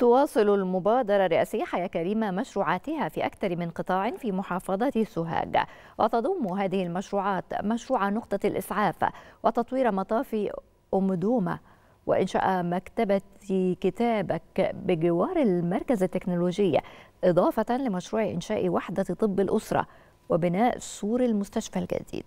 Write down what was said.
تواصل المبادرة الرئاسية حياة كريمة مشروعاتها في أكثر من قطاع في محافظة سوهاج. وتضم هذه المشروعات مشروع نقطة الإسعاف وتطوير مطاف أم دومة وإنشاء مكتبة كتابك بجوار المركز التكنولوجي إضافة لمشروع إنشاء وحدة طب الأسرة وبناء سور المستشفى الجديد.